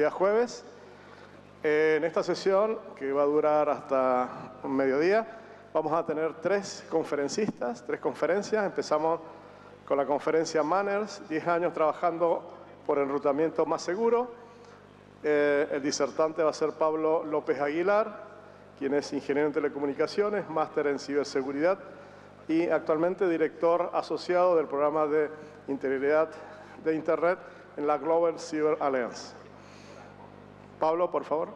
día jueves. Eh, en esta sesión, que va a durar hasta un mediodía, vamos a tener tres conferencistas, tres conferencias. Empezamos con la conferencia Manners, 10 años trabajando por enrutamiento más seguro. Eh, el disertante va a ser Pablo López Aguilar, quien es ingeniero en telecomunicaciones, máster en ciberseguridad y actualmente director asociado del programa de integridad de Internet en la Global Cyber Alliance. Pablo, por favor.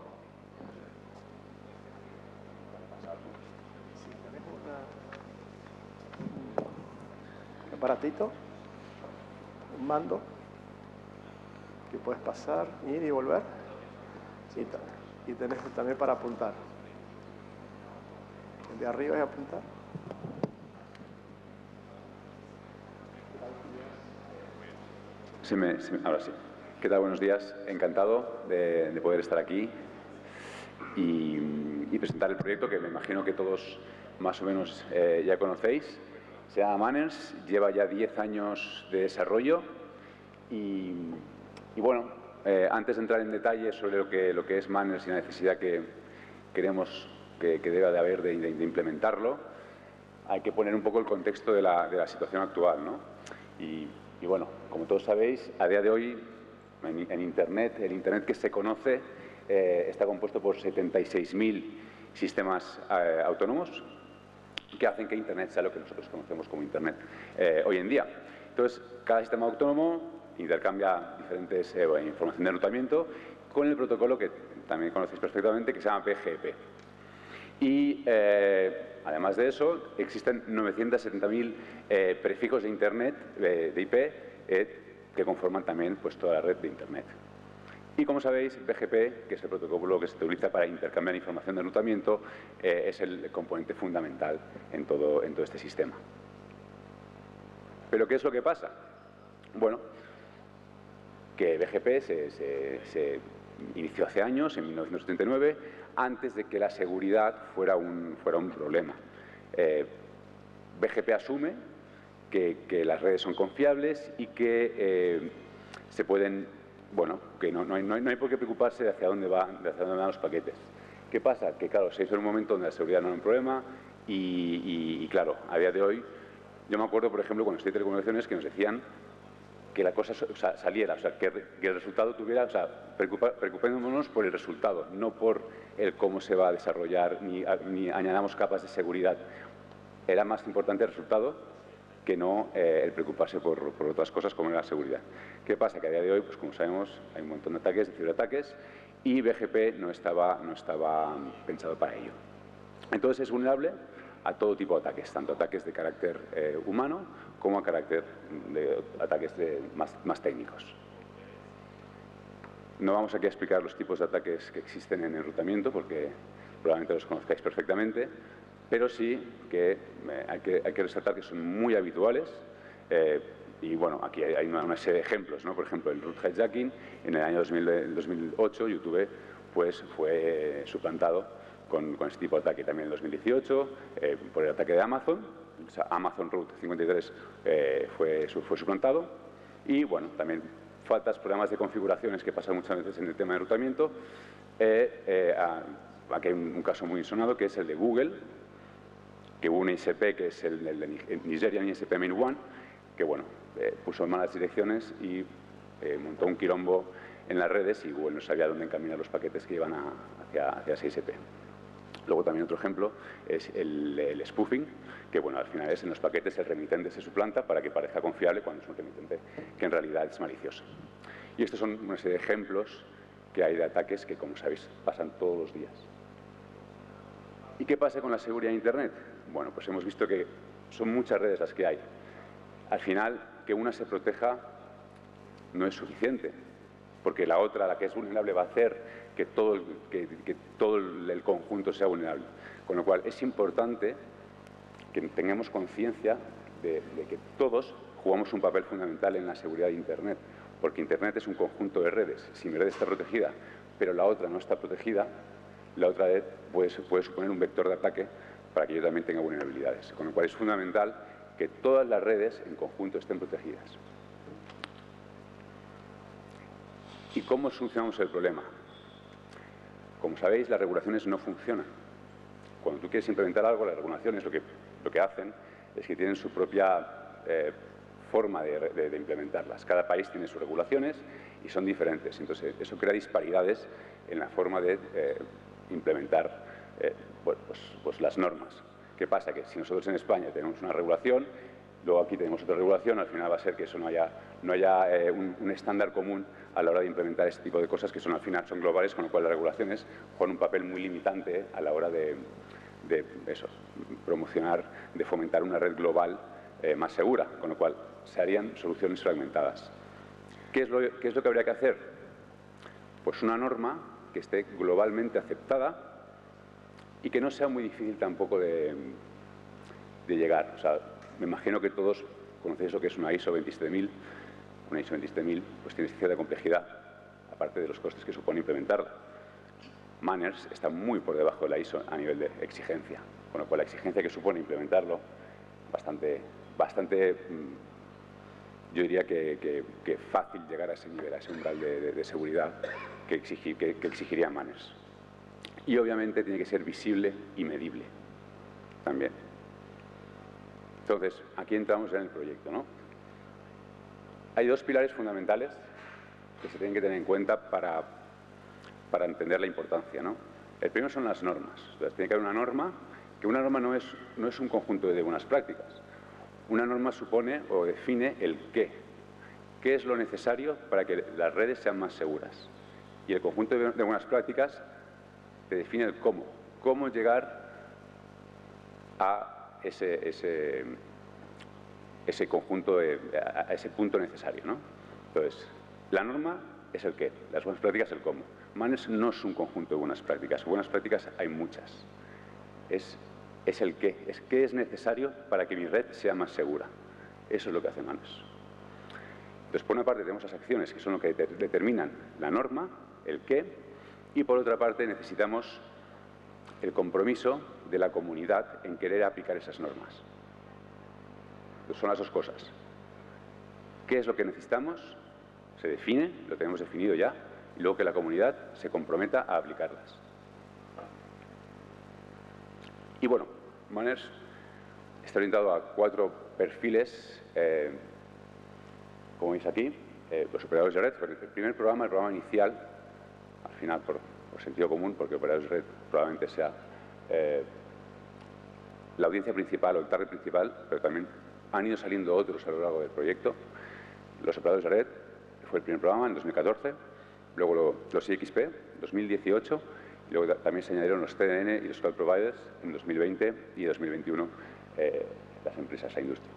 Un aparatito, un mando que puedes pasar, ir y volver. Y, y tenés también para apuntar. El de arriba es apuntar. ahora sí. ¿Qué tal? Buenos días. Encantado de, poder estar aquí y, presentar el proyecto que me imagino que todos más o menos eh, ya conocéis. Se llama Manners, lleva ya 10 años de desarrollo y, bueno, eh, antes de entrar en detalles sobre lo que, lo que es Manners y la necesidad que queremos que, deba de haber de, implementarlo, hay que poner un poco el contexto de la, de la situación actual. ¿no? Y y bueno, como todos sabéis, a día de hoy en, Internet, el Internet que se conoce eh, está compuesto por 76.000 sistemas eh, autónomos que hacen que Internet sea lo que nosotros conocemos como Internet eh, hoy en día. Entonces, cada sistema autónomo intercambia diferentes información de enrutamiento con el protocolo que también conocéis perfectamente, que se llama PGP. Y Además de eso, existen 970.000 eh, prefijos de Internet, de IP, que conforman también pues, toda la red de Internet. Y como sabéis, BGP, que es el protocolo que se utiliza para intercambiar información de enrutamiento, eh, es el componente fundamental en todo, en todo este sistema. ¿Pero qué es lo que pasa? Bueno, que BGP se, inició hace años, en 1979, antes de que la seguridad fuera un, fuera un problema. Eh, BGP asume que, las redes son confiables y que eh, se pueden, bueno, que no, no, hay, no, hay, por qué preocuparse de hacia dónde, van, de hacia dónde van los paquetes. ¿Qué pasa? Que claro, se hizo en un momento donde la seguridad no era un problema y, claro, a día de hoy, yo me acuerdo, por ejemplo, cuando en telecomunicaciones que nos decían que la cosa saliera, o sea, que, el resultado tuviera, o sea, preocupémonos por el resultado, no por el cómo se va a desarrollar, ni, añadamos capas de seguridad. Era más importante el resultado que no eh, el preocuparse por, otras cosas como la seguridad. ¿Qué pasa? Que a día de hoy, pues como sabemos, hay un montón de ataques, de ciberataques, y BGP no estaba, no estaba pensado para ello. Entonces es vulnerable a todo tipo de ataques, tanto ataques de carácter eh, humano como a carácter de ataques más, técnicos. No vamos aquí a explicar los tipos de ataques que existen en enrutamiento porque probablemente los conozcáis perfectamente, pero sí que eh, hay que, hay que resaltar que son muy habituales eh, y bueno, aquí hay una, serie de ejemplos, ¿no? Por ejemplo, el root hijacking, en el año 2008 YouTube pues, fue suplantado con, este tipo de ataque también en 2018, eh, por el ataque de Amazon, Amazon Root 53 eh, fue, fue suplantado, y bueno, también faltas, problemas de configuraciones que pasan muchas veces en el tema de enrutamiento. Eh, aquí hay un, caso muy sonado que es el de Google, que hubo un ISP que es el, de Nigerian ISP Main One, que bueno, puso en malas direcciones y montó un quilombo en las redes y Google no sabía dónde encaminar los paquetes que iban hacia, hacia ese ISP. Luego también otro ejemplo es el, spoofing, que bueno, al final es en los paquetes el remitente se suplanta para que parezca confiable cuando es un remitente que en realidad es malicioso. Y estos son una serie de ejemplos que hay de ataques que, como sabéis, pasan todos los días. ¿Y qué pasa con la seguridad de Internet? Bueno, pues hemos visto que son muchas redes las que hay. Al final, que una se proteja no es suficiente porque la otra, la que es vulnerable, va a hacer que todo, el, que, todo el conjunto sea vulnerable. Con lo cual es importante que tengamos conciencia de, que todos jugamos un papel fundamental en la seguridad de Internet, porque Internet es un conjunto de redes. Si mi red está protegida, pero la otra no está protegida, la otra red puede, puede suponer un vector de ataque para que yo también tenga vulnerabilidades. Con lo cual es fundamental que todas las redes en conjunto estén protegidas. ¿Y cómo solucionamos el problema? Como sabéis, las regulaciones no funcionan. Cuando tú quieres implementar algo, las regulaciones lo que, lo que hacen es que tienen su propia eh, forma de, implementarlas. Cada país tiene sus regulaciones y son diferentes. Entonces, eso crea disparidades en la forma de eh, implementar eh, pues, pues, las normas. ¿Qué pasa? Que si nosotros en España tenemos una regulación, luego aquí tenemos otra regulación, al final va a ser que eso no haya, no haya un, estándar común a la hora de implementar este tipo de cosas que son al final son globales, con lo cual las regulaciones juegan un papel muy limitante a la hora de, de eso, promocionar, de fomentar una red global eh, más segura, con lo cual se harían soluciones fragmentadas. ¿Qué es, lo, ¿Qué es lo que habría que hacer? Pues una norma que esté globalmente aceptada y que no sea muy difícil tampoco de, de llegar. O sea, me imagino que todos conocéis lo que es una ISO 27000. Una ISO 27000 pues tiene cierta complejidad, aparte de los costes que supone implementarla. Manners está muy por debajo de la ISO a nivel de exigencia, con lo cual la exigencia que supone implementarlo, bastante, bastante mm, yo diría que, fácil llegar a ese nivel, a ese umbral de, seguridad que, que, exigiría Manners. Y obviamente tiene que ser visible y medible también. Entonces, aquí entramos en el proyecto. ¿no? Hay dos pilares fundamentales que se tienen que tener en cuenta para para entender la importancia. ¿no? El primero son las normas. tiene que haber una norma, que una norma no es, no es un conjunto de buenas prácticas. Una norma supone o define el qué. ¿Qué es lo necesario para que las redes sean más seguras? Y el conjunto de, buenas prácticas te define el cómo. Cómo llegar a ese, ese, ese conjunto, a ese punto necesario. ¿no? Entonces, la norma es el qué, las buenas prácticas el cómo. Manners no es un conjunto de buenas prácticas. Buenas prácticas hay muchas. Es, es el qué, es qué es necesario para que mi red sea más segura. Eso es lo que hace Manners. Entonces, por una parte tenemos las acciones que son lo que determinan la norma, el qué, y por otra parte necesitamos el compromiso de la comunidad en querer aplicar esas normas. son las dos cosas. ¿Qué es lo que necesitamos? Se define, lo tenemos definido ya, y luego que la comunidad se comprometa a aplicarlas. Y bueno, Manners está orientado a cuatro perfiles, eh, como veis aquí, eh, los operadores de red. El primer programa, el programa inicial, al final por, sentido común, porque operadores de red probablemente sea eh, la audiencia principal o el target principal, pero también han ido saliendo otros a lo largo del proyecto. Los operadores de red fue el primer programa en 2014 luego los IXP, 2018, y luego también se añadieron los TDN y los Cloud Providers en 2020 y 2021 eh, las empresas a industria.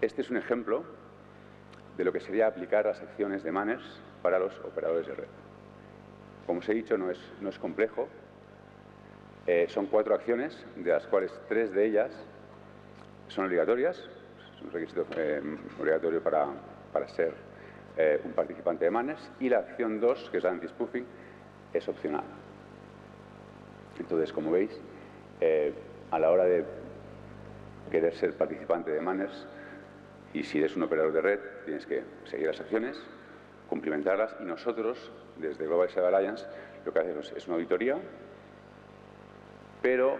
Este es un ejemplo de lo que sería aplicar las acciones de Manners para los operadores de red. Como os he dicho, no es, no es complejo. Eh, son cuatro acciones, de las cuales tres de ellas son obligatorias. Es un requisito eh, obligatorio para, para ser eh, un participante de Manners y la acción 2, que es la anti-spoofing, es opcional. Entonces, como veis, a la hora de querer ser participante de Manners, y si eres un operador de red, tienes que seguir las acciones, cumplimentarlas, y nosotros, desde Global Cyber Alliance, lo que hacemos es una auditoría, pero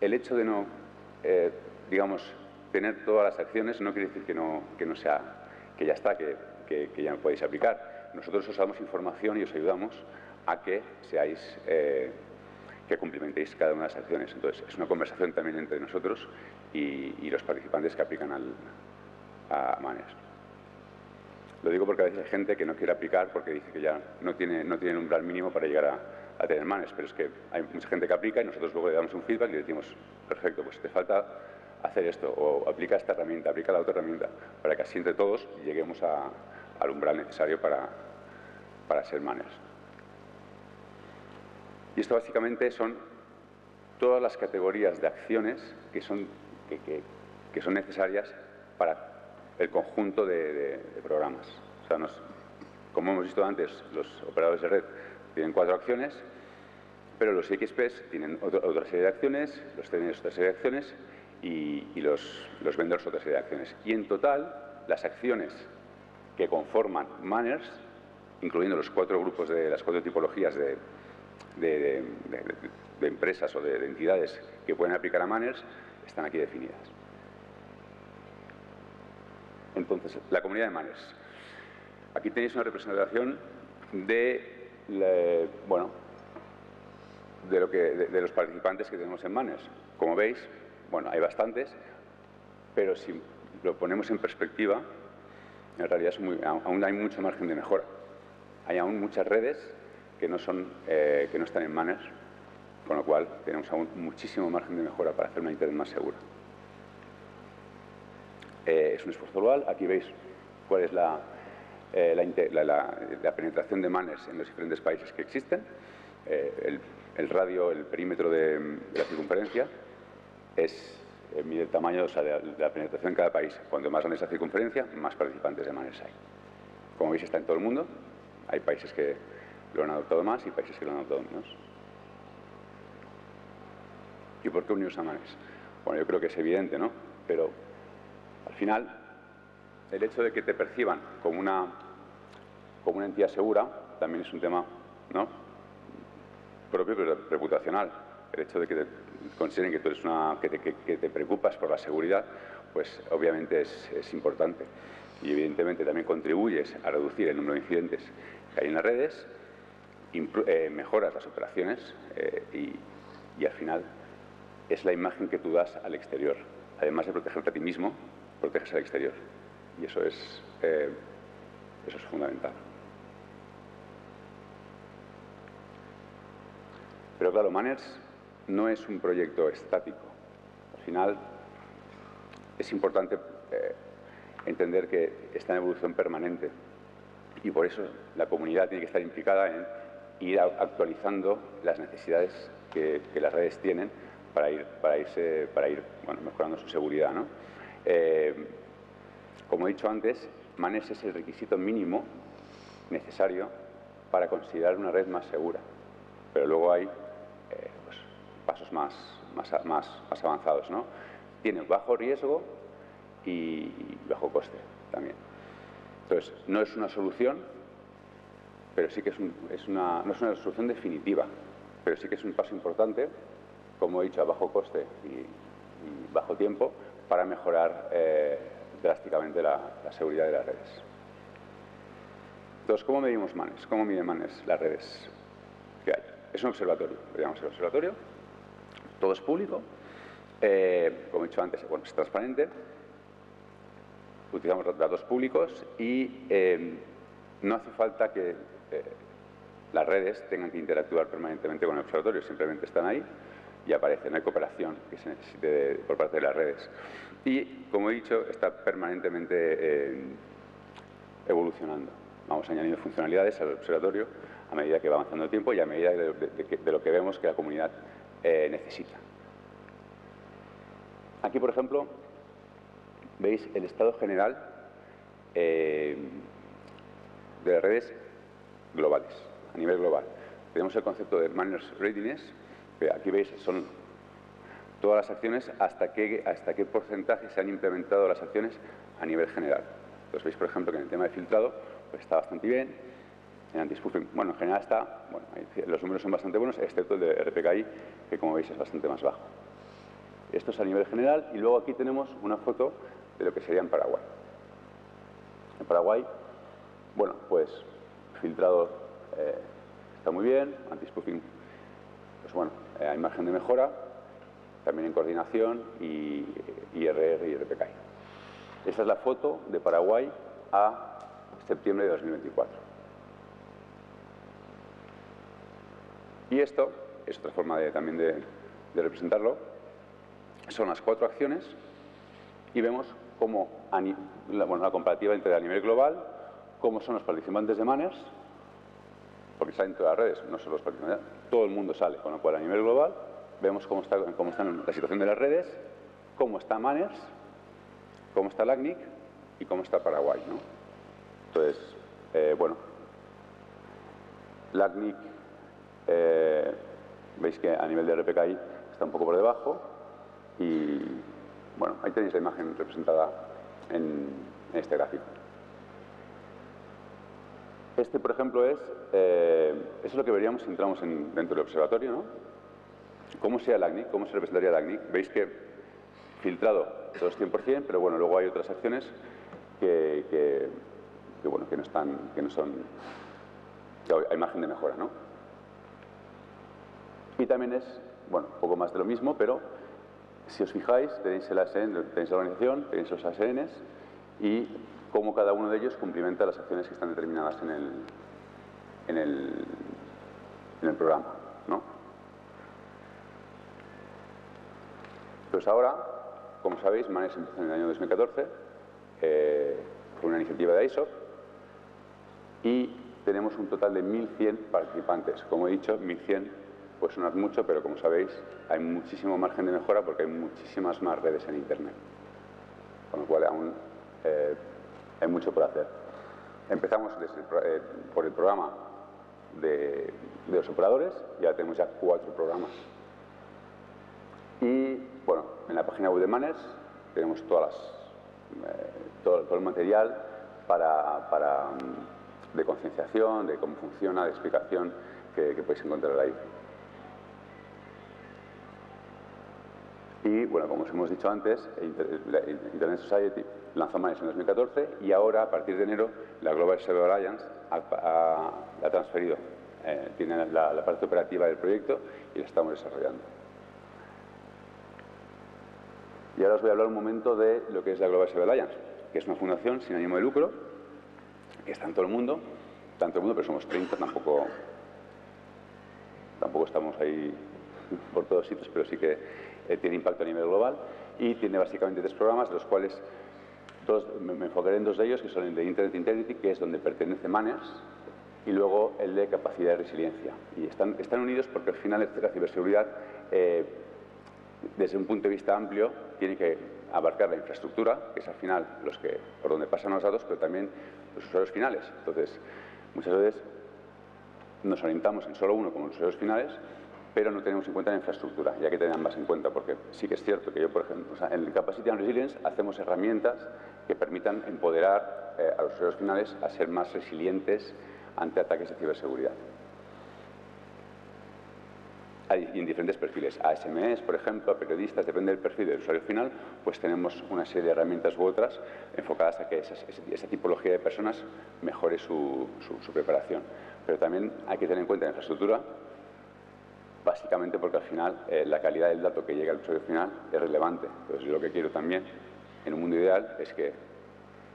el hecho de no, eh, digamos, tener todas las acciones no quiere decir que no, que no sea, que ya está, que que, ya no podéis aplicar. Nosotros os damos información y os ayudamos a que seáis, eh, que cumplimentéis cada una de las acciones. Entonces, es una conversación también entre nosotros y, los participantes que aplican al, a Manes. Lo digo porque a veces hay gente que no quiere aplicar porque dice que ya no tiene, no tiene el umbral mínimo para llegar a, a tener manes, pero es que hay mucha gente que aplica y nosotros luego le damos un feedback y le decimos, perfecto, pues te falta hacer esto, o aplica esta herramienta, aplica la otra herramienta, para que así entre todos lleguemos a, al umbral necesario para, para ser manners. Y esto básicamente son todas las categorías de acciones que son, que, son necesarias para el conjunto de, programas. O sea, como hemos visto antes, los operadores de red tienen cuatro acciones, pero los XPs tienen otra, serie de acciones, los TNS otra serie de acciones y, y los, los vendors otra serie de acciones. Y en total, las acciones que conforman Manners, incluyendo los cuatro grupos de las cuatro tipologías de, de, empresas o de, entidades que pueden aplicar a Manners, están aquí definidas. Entonces, la comunidad de Manners. Aquí tenéis una representación de, bueno, de, los participantes que tenemos en Manners. Como veis, bueno, hay bastantes, pero si lo ponemos en perspectiva, en realidad aún hay mucho margen de mejora. Hay aún muchas redes que no, son, eh, que no están en Manners, con lo cual tenemos aún muchísimo margen de mejora para hacer una Internet más segura. Eh, es un esfuerzo global. Aquí veis cuál es la, eh, la, penetración de Manners en los diferentes países que existen. el, radio, el perímetro de, la circunferencia es mide el tamaño de, la penetración en cada país. Cuanto más grande es la circunferencia, más participantes de Manners hay. Como veis, está en todo el mundo. Hay países que lo han adoptado más y países que lo han adoptado menos. ¿Y por qué unirse a Manners? Bueno, yo creo que es evidente, ¿no? Pero al final, el hecho de que te perciban como una, como una entidad segura también es un tema, ¿no? propio pero reputacional. El hecho de que te consideren que tú eres una, que te, que, te preocupas por la seguridad, pues obviamente es, es, importante. Y evidentemente también contribuyes a reducir el número de incidentes que hay en las redes, eh, mejoras las operaciones eh, y, y al final es la imagen que tú das al exterior. Además de protegerte a ti mismo, proteges al exterior. Y eso es, eh, eso es fundamental. Pero claro, Manners no es un proyecto estático. Al final es importante eh, entender que está en evolución permanente y por eso la comunidad tiene que estar implicada en ir actualizando las necesidades que, las redes tienen para ir, para irse, para ir mejorando su seguridad. ¿no? Eh, como he dicho antes, MANES es el requisito mínimo necesario para considerar una red más segura, pero luego hay eh, pues, pasos más, avanzados. ¿no? Tiene bajo riesgo y bajo coste también. Entonces, no es una solución, pero sí que es, es una, no es una solución definitiva, pero sí que es un paso importante como he dicho, a bajo coste y, bajo tiempo para mejorar eh, drásticamente la, seguridad de las redes. Entonces, ¿cómo medimos manes? ¿Cómo mide manes las redes? Es un observatorio, lo llamamos el observatorio, todo es público, eh, como he dicho antes, bueno, es transparente, utilizamos datos públicos y eh, no hace falta que las redes tengan que interactuar permanentemente con el observatorio, simplemente están ahí y aparece, no hay cooperación que se necesite por parte de las redes. Y, como he dicho, está permanentemente eh, evolucionando. Vamos añadiendo funcionalidades al observatorio a medida que va avanzando el tiempo y a medida de, lo que vemos que la comunidad eh, necesita. Aquí, por ejemplo, veis el estado general eh, de redes globales, a nivel global. Tenemos el concepto de Manners Readiness, aquí veis, son todas las acciones, hasta qué, hasta qué porcentaje se han implementado las acciones a nivel general. Entonces veis, por ejemplo, que en el tema de filtrado pues está bastante bien, en anti-spoofing, bueno, en general está, bueno, los números son bastante buenos, excepto el de RPKI, que como veis es bastante más bajo. Esto es a nivel general y luego aquí tenemos una foto de lo que sería en Paraguay. En Paraguay, bueno, pues filtrado eh, está muy bien, anti-spoofing, pues bueno, eh, hay margen de mejora, también en coordinación y IRR y RPKI. Esa es la foto de Paraguay a septiembre de 2024. Y esto es otra forma también de, representarlo. Son las cuatro acciones y vemos cómo bueno, la comparativa entre a nivel global, cómo son los participantes de Manners, porque salen todas las redes, no solo los participantes, todo el mundo sale, con lo cual a nivel global vemos cómo está, cómo la situación de las redes, cómo está Manners, cómo está LACNIC y cómo está Paraguay. ¿no? Entonces, eh, bueno, LACNIC, eh, veis que a nivel de RPKI está un poco por debajo y, bueno, ahí tenéis la imagen representada en, en este gráfico. Este, por ejemplo, es, eh, es lo que veríamos si entramos dentro del observatorio, ¿no? ¿Cómo sea el ACNIC? ¿Cómo se representaría el ACNIC? Veis que filtrado todo es 100%, pero bueno, luego hay otras acciones que, bueno, que no están, que no son, hay margen de mejora, ¿no? Y también es, bueno, un poco más de lo mismo, pero si os fijáis, tenéis el ASN, tenéis la organización, tenéis los ASNs y cómo cada uno de ellos cumplimenta las acciones que están determinadas en el, en el, en el programa. ¿no? Pues ahora, como sabéis, Manes empezó en el año 2014 eh, una iniciativa de ISO y tenemos un total de 1.100 participantes. Como he dicho, 1.100 pues sonar mucho, pero como sabéis, hay muchísimo margen de mejora porque hay muchísimas más redes en Internet. Con lo cual aún eh, hay mucho por hacer. Empezamos eh, por el programa de, los operadores, ya tenemos ya cuatro programas. Y bueno, en la página web de Manners tenemos eh, todo, el material para, mm, de concienciación, de cómo funciona, de explicación que, que podéis encontrar ahí. Y bueno, como os hemos dicho antes, Internet Society lanzó Manage en 2014 y ahora, a partir de enero, la Global Server Alliance ha, transferido, eh, tiene la, parte operativa del proyecto y la estamos desarrollando. Y ahora os voy a hablar un momento de lo que es la Global Server Alliance, que es una fundación sin ánimo de lucro, que está en todo el mundo, todo el mundo, pero somos 30, tampoco, tampoco estamos ahí por todos sitios, pero sí que eh, tiene impacto a nivel global y tiene básicamente tres programas, de los cuales me, enfocaré en dos de ellos, que son el de Internet Integrity, que es donde pertenece Manners, y luego el de capacidad de resiliencia. Y están, están unidos porque al final la ciberseguridad, eh, desde un punto de vista amplio, tiene que abarcar la infraestructura, que es al final los que, por donde pasan los datos, pero también los usuarios finales. Entonces, muchas veces nos orientamos en solo uno como los usuarios finales, pero no tenemos en cuenta la infraestructura, ya que tener más en cuenta, porque sí que es cierto que yo, por ejemplo, en el Capacity and Resilience hacemos herramientas que permitan empoderar eh, a los usuarios finales a ser más resilientes ante ataques de ciberseguridad. Hay en diferentes perfiles, a SMS, por ejemplo, a periodistas, depende del perfil del usuario final, pues tenemos una serie de herramientas u otras enfocadas a que esa, tipología de personas mejore su, su preparación. Pero también hay que tener en cuenta la infraestructura, básicamente porque al final eh, la calidad del dato que llega al usuario final es relevante. Entonces lo que quiero también, en un mundo ideal, es que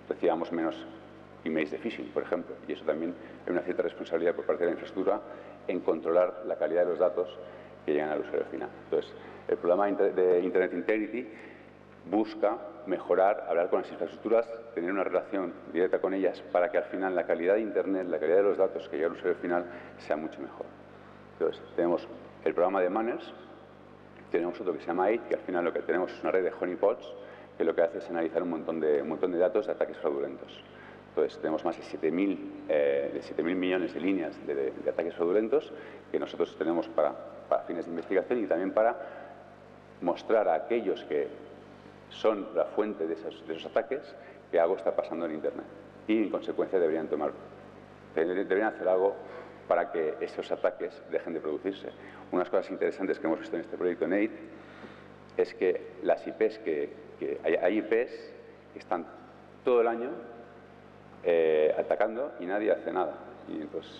recibamos menos emails de phishing, por ejemplo, y eso también hay una cierta responsabilidad por parte de la infraestructura en controlar la calidad de los datos que llegan al usuario final. Entonces, el programa de Internet Integrity busca mejorar, hablar con las infraestructuras, tener una relación directa con ellas para que al final la calidad de Internet, la calidad de los datos que llega al usuario final sea mucho mejor. Entonces, tenemos el programa de Manners, tenemos otro que se llama AID, que al final lo que tenemos es una red de honeypots, que lo que hace es analizar un montón de, un montón de datos de ataques fraudulentos. Entonces, tenemos más de 7.000 eh, millones de líneas de, ataques fraudulentos que nosotros tenemos para, fines de investigación y también para mostrar a aquellos que son la fuente de esos, de esos ataques que algo está pasando en Internet. Y, en consecuencia, deberían tomar, deberían hacer algo para que esos ataques dejen de producirse. Unas cosas interesantes que hemos visto en este proyecto NATE es que las IPs que, hay, IPs que están todo el año eh, atacando y nadie hace nada. Y entonces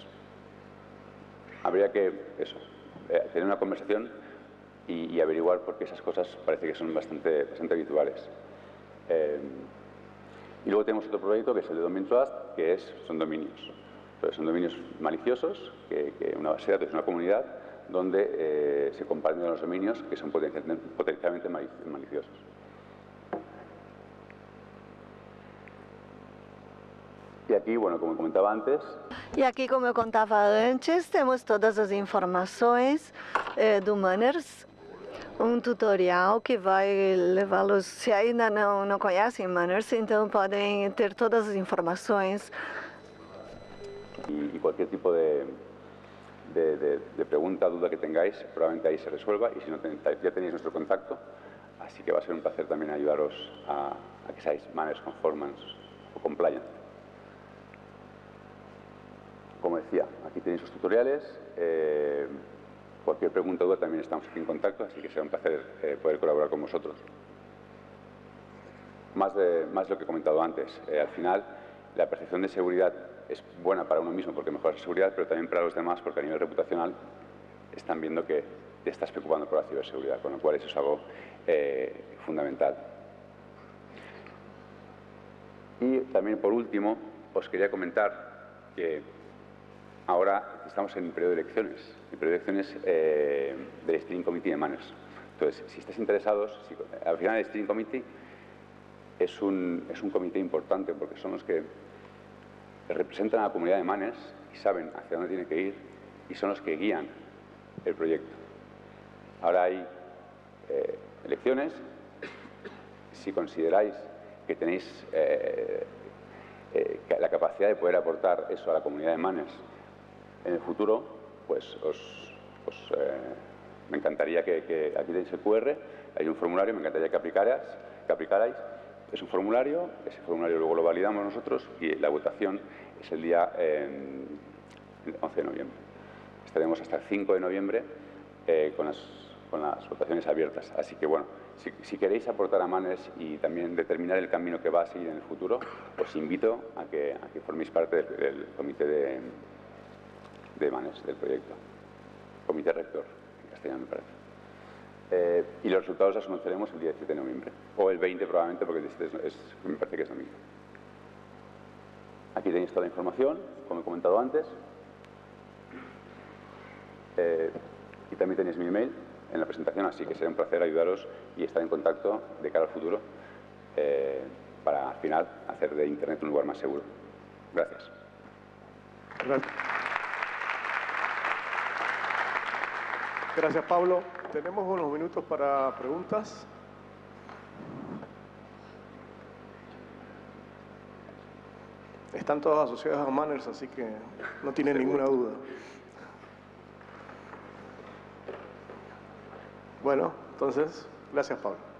habría que eso, eh, tener una conversación y, averiguar por qué esas cosas parece que son bastante, bastante habituales. Eh, y luego tenemos otro proyecto que es el de Domain Trust, que es, son dominios son dominios maliciosos, que, una base de datos es una comunidad donde eh, se comparten los dominios que son potencialmente maliciosos. Y aquí, bueno, como comentaba antes... Y aquí, como contaba antes, tenemos todas las informaciones eh, de Manners, un tutorial que va a los si ainda no não conhecem Manners, então podem ter todas las informaciones y, cualquier tipo de, de, pregunta, duda que tengáis, probablemente ahí se resuelva y si no, ya tenéis nuestro contacto, así que va a ser un placer también ayudaros a, que seáis managed conformance o compliant. como decía, aquí tenéis los tutoriales. Eh, cualquier pregunta o duda también estamos aquí en contacto, así que será un placer eh, poder colaborar con vosotros. Más de, más lo que he comentado antes. Eh, al final, la percepción de seguridad es buena para uno mismo porque mejora la seguridad, pero también para los demás porque a nivel reputacional están viendo que te estás preocupando por la ciberseguridad, con lo cual eso es algo fundamental. Y también, por último, os quería comentar que ahora estamos en el periodo de elecciones, el periodo de elecciones eh, del Steering Committee de Manners. Entonces, si estáis interesados, al final el Steering Committee es un, es un comité importante porque son los que representan a la comunidad de Manners y saben hacia dónde tiene que ir y son los que guían el proyecto. Ahora hay eh, elecciones. Si consideráis que tenéis eh, eh, la capacidad de poder aportar eso a la comunidad de Manes en el futuro, pues os, me encantaría que, aquí tenéis el QR, hay un formulario, me encantaría que que aplicarais. Es un formulario, ese formulario luego lo validamos nosotros y la votación es el día 11 de noviembre. Estaremos hasta el 5 de noviembre con las con las votaciones abiertas. Así que bueno, si, queréis aportar a Manes y también determinar el camino que va a seguir en el futuro, os invito a que, a que forméis parte del, comité de, de, Manes, del proyecto. Comité rector, en castellano me parece. Eh, y los resultados los anunciaremos el 17 de noviembre, o el 20 probablemente, porque el 17 es, me parece que es domingo. Aquí tenéis toda la información, como he comentado antes. Eh, y también tenéis mi email, en la presentación, así que será un placer ayudaros y estar en contacto de cara al futuro eh, para al final hacer de Internet un lugar más seguro. Gracias. Gracias. Pablo. Tenemos unos minutos para preguntas. Están todos asociados a Manners, así que no tienen ninguna duda. Bueno, entonces, gracias Pablo.